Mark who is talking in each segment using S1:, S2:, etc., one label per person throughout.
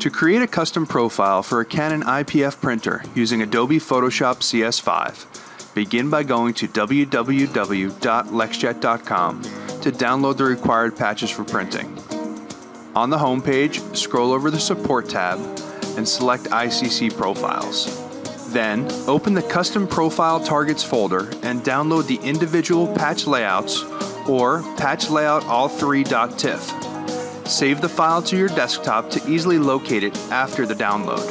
S1: To create a custom profile for a Canon IPF printer using Adobe Photoshop CS5, begin by going to www.lexjet.com to download the required patches for printing. On the home page, scroll over the Support tab and select ICC Profiles. Then, open the Custom Profile Targets folder and download the individual patch layouts or patchlayoutall3.tiff. Save the file to your desktop to easily locate it after the download.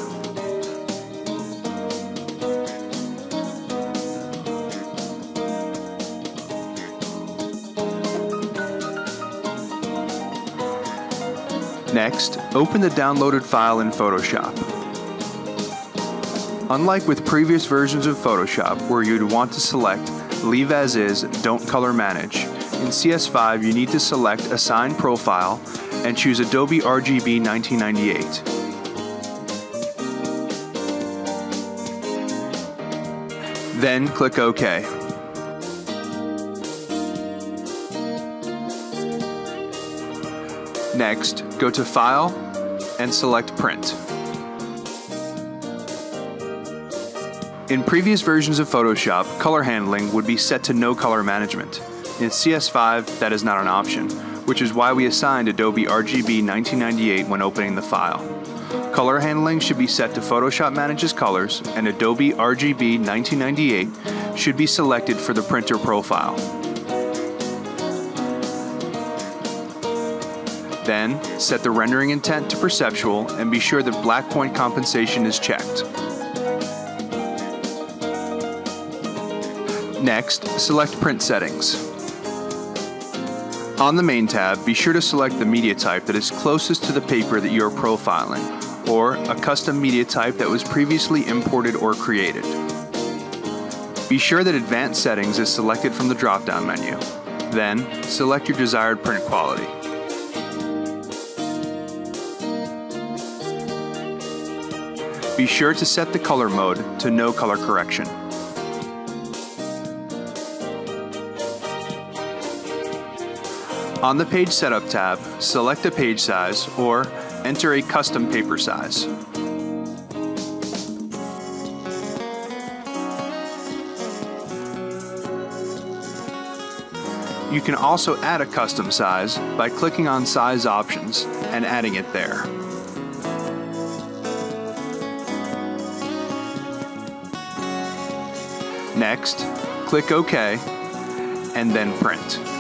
S1: Next, open the downloaded file in Photoshop. Unlike with previous versions of Photoshop where you'd want to select Leave as is, Don't Color Manage, in CS5 you need to select Assign Profile and choose Adobe RGB 1998. Then click OK. Next, go to File and select Print. In previous versions of Photoshop, color handling would be set to no color management. In CS5, that is not an option, which is why we assigned Adobe RGB 1998 when opening the file. Color handling should be set to Photoshop manages colors, and Adobe RGB 1998 should be selected for the printer profile. Then, set the rendering intent to perceptual and be sure that black point compensation is checked. Next, select Print Settings. On the Main tab, be sure to select the media type that is closest to the paper that you are profiling, or a custom media type that was previously imported or created. Be sure that Advanced Settings is selected from the drop-down menu. Then, select your desired print quality. Be sure to set the color mode to no color correction. On the Page Setup tab, select a page size or enter a custom paper size. You can also add a custom size by clicking on Size Options and adding it there. Next, click OK, and then Print.